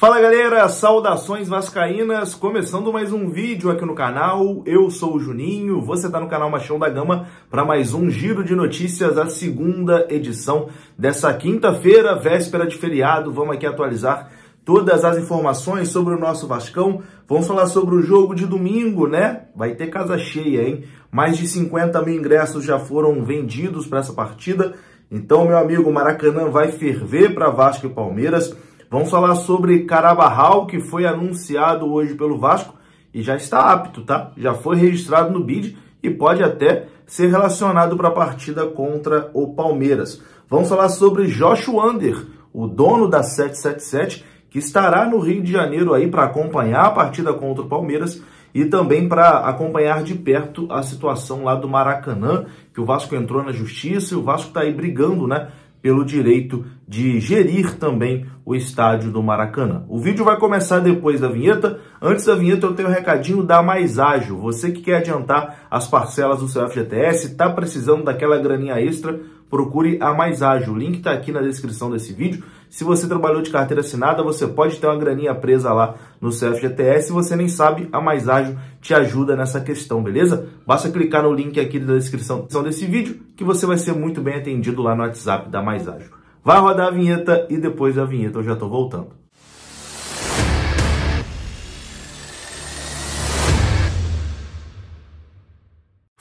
Fala galera, saudações vascaínas, começando mais um vídeo aqui no canal, eu sou o Juninho, você está no canal Machão da Gama para mais um giro de notícias, a segunda edição dessa quinta-feira, véspera de feriado, vamos aqui atualizar todas as informações sobre o nosso Vascão, vamos falar sobre o jogo de domingo, né? Vai ter casa cheia, hein? Mais de 50 mil ingressos já foram vendidos para essa partida, então meu amigo Maracanã vai ferver para Vasco e Palmeiras, Vamos falar sobre Carabarral, que foi anunciado hoje pelo Vasco e já está apto, tá? Já foi registrado no BID e pode até ser relacionado para a partida contra o Palmeiras. Vamos falar sobre Josh Wander, o dono da 777, que estará no Rio de Janeiro aí para acompanhar a partida contra o Palmeiras e também para acompanhar de perto a situação lá do Maracanã, que o Vasco entrou na justiça e o Vasco está aí brigando, né, pelo direito de gerir também o estádio do Maracanã. O vídeo vai começar depois da vinheta. Antes da vinheta eu tenho um recadinho da Mais Ágil. Você que quer adiantar as parcelas do seu FGTS, está precisando daquela graninha extra, procure a Mais Ágil. O link está aqui na descrição desse vídeo. Se você trabalhou de carteira assinada, você pode ter uma graninha presa lá no seu FGTS. Se você nem sabe, a Mais Ágil te ajuda nessa questão, beleza? Basta clicar no link aqui da descrição desse vídeo que você vai ser muito bem atendido lá no WhatsApp da Mais Ágil. Vai rodar a vinheta e depois da vinheta eu já estou voltando.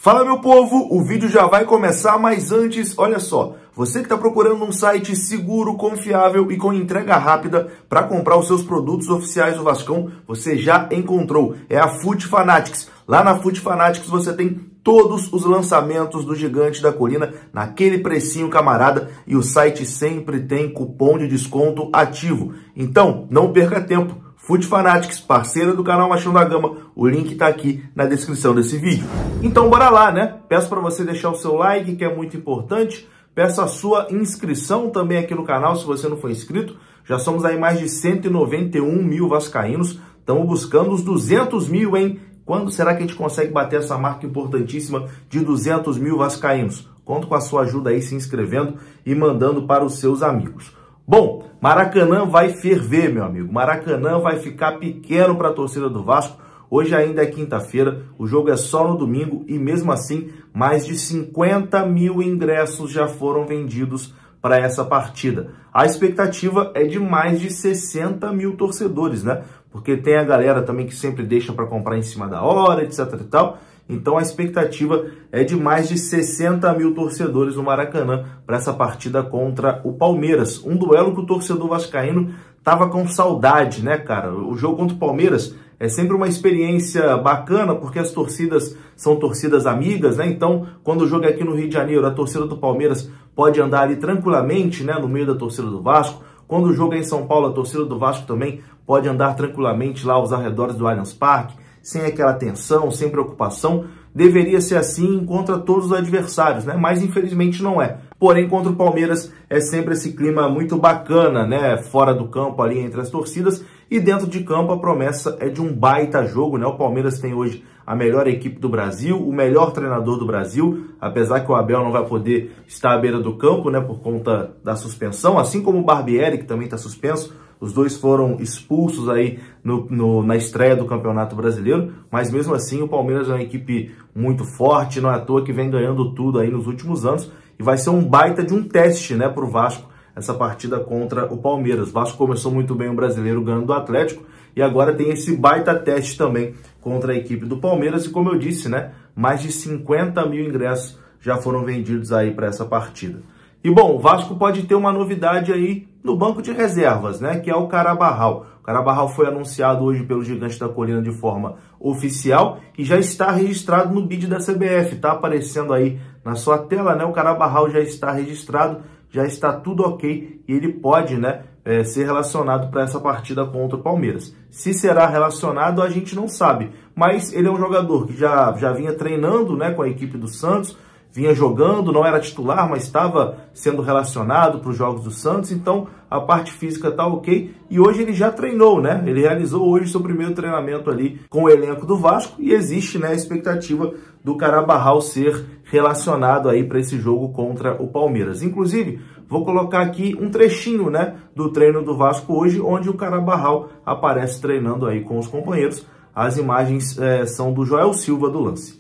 Fala meu povo, o vídeo já vai começar, mas antes, olha só, você que está procurando um site seguro, confiável e com entrega rápida para comprar os seus produtos oficiais do Vascão, você já encontrou, é a Food Fanatics. Lá na Food Fanatics você tem todos os lançamentos do Gigante da Colina naquele precinho camarada e o site sempre tem cupom de desconto ativo. Então, não perca tempo Food Fanatics, parceira do canal Machão da Gama. O link está aqui na descrição desse vídeo. Então bora lá, né? Peço para você deixar o seu like, que é muito importante. Peço a sua inscrição também aqui no canal, se você não for inscrito. Já somos aí mais de 191 mil vascaínos. Estamos buscando os 200 mil, hein? Quando será que a gente consegue bater essa marca importantíssima de 200 mil vascaínos? Conto com a sua ajuda aí se inscrevendo e mandando para os seus amigos. Bom, Maracanã vai ferver, meu amigo. Maracanã vai ficar pequeno para a torcida do Vasco. Hoje ainda é quinta-feira, o jogo é só no domingo e mesmo assim, mais de 50 mil ingressos já foram vendidos para essa partida. A expectativa é de mais de 60 mil torcedores, né? Porque tem a galera também que sempre deixa para comprar em cima da hora, etc e tal. Então a expectativa é de mais de 60 mil torcedores no Maracanã para essa partida contra o Palmeiras. Um duelo que o torcedor vascaíno tava com saudade, né, cara? O jogo contra o Palmeiras é sempre uma experiência bacana, porque as torcidas são torcidas amigas, né? Então, quando o jogo é aqui no Rio de Janeiro, a torcida do Palmeiras pode andar ali tranquilamente, né, no meio da torcida do Vasco. Quando o jogo é em São Paulo, a torcida do Vasco também pode andar tranquilamente lá aos arredores do Allianz Parque sem aquela tensão, sem preocupação. Deveria ser assim contra todos os adversários, né? Mas infelizmente não é. Porém, contra o Palmeiras é sempre esse clima muito bacana, né? Fora do campo ali entre as torcidas e dentro de campo a promessa é de um baita jogo, né? O Palmeiras tem hoje a melhor equipe do Brasil, o melhor treinador do Brasil, apesar que o Abel não vai poder estar à beira do campo, né, por conta da suspensão, assim como o Barbieri, que também está suspenso. Os dois foram expulsos aí no, no, na estreia do Campeonato Brasileiro, mas mesmo assim o Palmeiras é uma equipe muito forte, não é à toa que vem ganhando tudo aí nos últimos anos e vai ser um baita de um teste, né, para o Vasco essa partida contra o Palmeiras. O Vasco começou muito bem o Brasileiro ganhando do Atlético e agora tem esse baita teste também contra a equipe do Palmeiras e como eu disse, né, mais de 50 mil ingressos já foram vendidos aí para essa partida. E bom, o Vasco pode ter uma novidade aí no banco de reservas, né? Que é o Carabarral. O Carabarral foi anunciado hoje pelo Gigante da Colina de forma oficial e já está registrado no bid da CBF. Está aparecendo aí na sua tela, né? O Carabarral já está registrado, já está tudo ok e ele pode, né? É, ser relacionado para essa partida contra o Palmeiras. Se será relacionado, a gente não sabe. Mas ele é um jogador que já, já vinha treinando né, com a equipe do Santos vinha jogando, não era titular, mas estava sendo relacionado para os jogos do Santos, então a parte física está ok. E hoje ele já treinou, né? Ele realizou hoje seu primeiro treinamento ali com o elenco do Vasco e existe né, a expectativa do Carabarral ser relacionado aí para esse jogo contra o Palmeiras. Inclusive, vou colocar aqui um trechinho né, do treino do Vasco hoje, onde o Carabarral aparece treinando aí com os companheiros. As imagens é, são do Joel Silva do lance.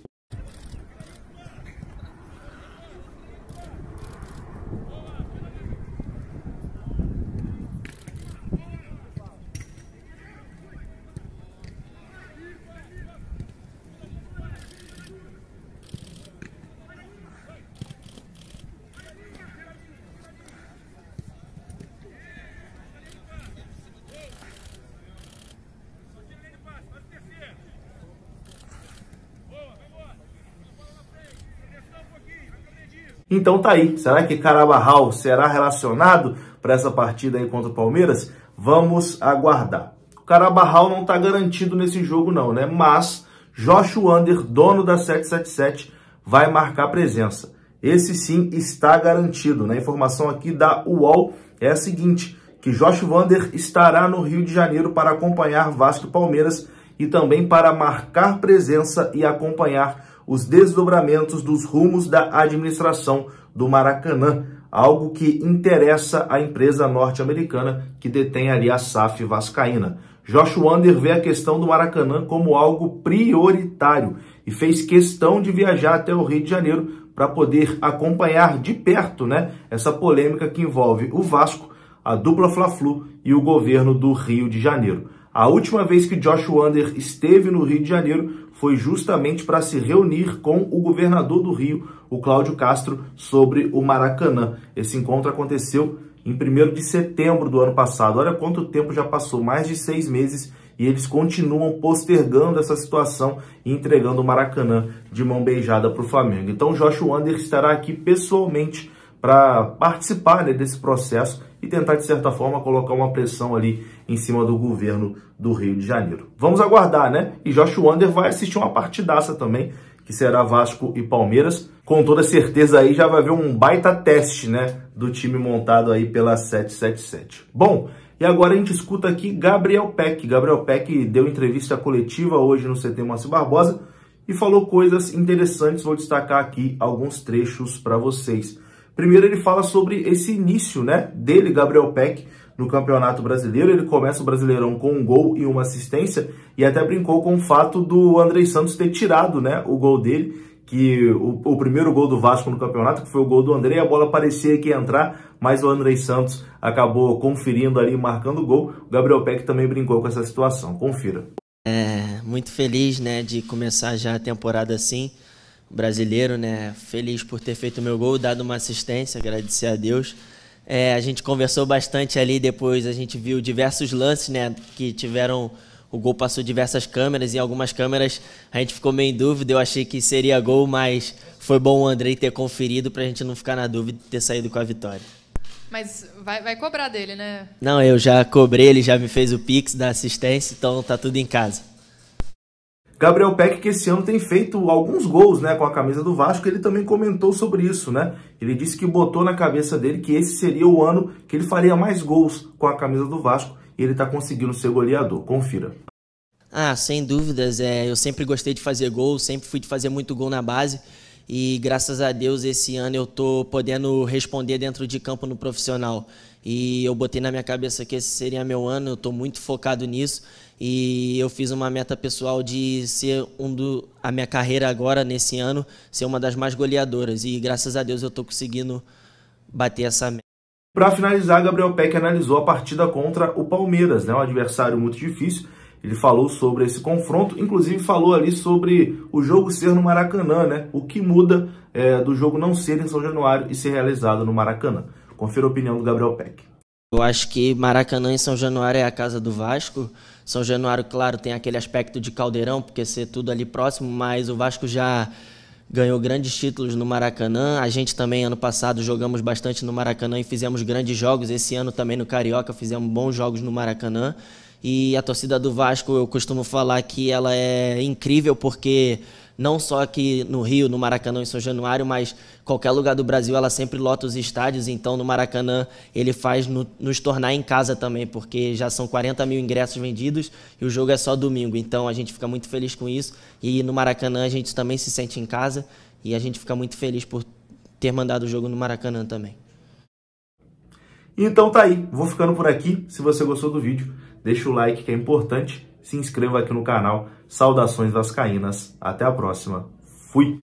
Então tá aí. Será que Carabarral será relacionado para essa partida aí contra o Palmeiras? Vamos aguardar. O Carabarral não está garantido nesse jogo não, né? Mas Josh Wander, dono da 777, vai marcar presença. Esse sim está garantido. Né? A informação aqui da UOL é a seguinte, que Josh Wander estará no Rio de Janeiro para acompanhar Vasco Palmeiras e também para marcar presença e acompanhar os desdobramentos dos rumos da administração do Maracanã, algo que interessa à empresa norte-americana que detém ali a SAF Vascaína. Josh Wander vê a questão do Maracanã como algo prioritário e fez questão de viajar até o Rio de Janeiro para poder acompanhar de perto né, essa polêmica que envolve o Vasco, a dupla Fla-Flu e o governo do Rio de Janeiro. A última vez que Josh Wander esteve no Rio de Janeiro foi justamente para se reunir com o governador do Rio, o Cláudio Castro, sobre o Maracanã. Esse encontro aconteceu em 1 de setembro do ano passado. Olha quanto tempo já passou, mais de seis meses, e eles continuam postergando essa situação e entregando o Maracanã de mão beijada para o Flamengo. Então, Josh Wander estará aqui pessoalmente para participar né, desse processo e tentar, de certa forma, colocar uma pressão ali em cima do governo do Rio de Janeiro. Vamos aguardar, né? E Josh Wander vai assistir uma partidaça também, que será Vasco e Palmeiras. Com toda certeza aí já vai ver um baita teste, né? Do time montado aí pela 777. Bom, e agora a gente escuta aqui Gabriel Peck. Gabriel Peck deu entrevista coletiva hoje no CT Márcio Barbosa e falou coisas interessantes. Vou destacar aqui alguns trechos para vocês. Primeiro ele fala sobre esse início, né, dele, Gabriel Peck, no Campeonato Brasileiro. Ele começa o Brasileirão com um gol e uma assistência e até brincou com o fato do Andrei Santos ter tirado, né, o gol dele, que o, o primeiro gol do Vasco no campeonato, que foi o gol do Andrei, a bola parecia que ia entrar, mas o Andrei Santos acabou conferindo ali, marcando o gol. O Gabriel Peck também brincou com essa situação. Confira. É, muito feliz, né, de começar já a temporada assim brasileiro, né? Feliz por ter feito meu gol, dado uma assistência, agradecer a Deus. É, a gente conversou bastante ali, depois a gente viu diversos lances, né? Que tiveram. O gol passou diversas câmeras, e em algumas câmeras a gente ficou meio em dúvida. Eu achei que seria gol, mas foi bom o Andrei ter conferido para a gente não ficar na dúvida e ter saído com a vitória. Mas vai, vai cobrar dele, né? Não, eu já cobrei, ele já me fez o pix da assistência, então tá tudo em casa. Gabriel Peck, que esse ano tem feito alguns gols né, com a camisa do Vasco, ele também comentou sobre isso, né? Ele disse que botou na cabeça dele que esse seria o ano que ele faria mais gols com a camisa do Vasco e ele está conseguindo ser goleador. Confira. Ah, sem dúvidas. É, eu sempre gostei de fazer gol, sempre fui de fazer muito gol na base. E graças a Deus esse ano eu tô podendo responder dentro de campo no profissional. E eu botei na minha cabeça que esse seria meu ano, eu estou muito focado nisso. E eu fiz uma meta pessoal de ser um do a minha carreira agora nesse ano ser uma das mais goleadoras e graças a Deus eu estou conseguindo bater essa meta. Para finalizar, Gabriel Peck analisou a partida contra o Palmeiras, né, um adversário muito difícil. Ele falou sobre esse confronto, inclusive falou ali sobre o jogo ser no Maracanã, né? O que muda é, do jogo não ser em São Januário e ser realizado no Maracanã. Confira a opinião do Gabriel Peck. Eu acho que Maracanã em São Januário é a casa do Vasco. São Januário, claro, tem aquele aspecto de caldeirão, porque ser tudo ali próximo, mas o Vasco já ganhou grandes títulos no Maracanã. A gente também, ano passado, jogamos bastante no Maracanã e fizemos grandes jogos. Esse ano também no Carioca fizemos bons jogos no Maracanã. E a torcida do Vasco, eu costumo falar que ela é incrível porque não só aqui no Rio, no Maracanã, em São Januário, mas qualquer lugar do Brasil ela sempre lota os estádios. Então no Maracanã ele faz no, nos tornar em casa também, porque já são 40 mil ingressos vendidos e o jogo é só domingo. Então a gente fica muito feliz com isso. E no Maracanã a gente também se sente em casa e a gente fica muito feliz por ter mandado o jogo no Maracanã também. Então tá aí, vou ficando por aqui. Se você gostou do vídeo, deixa o like que é importante, se inscreva aqui no canal. Saudações vascaínas, até a próxima. Fui!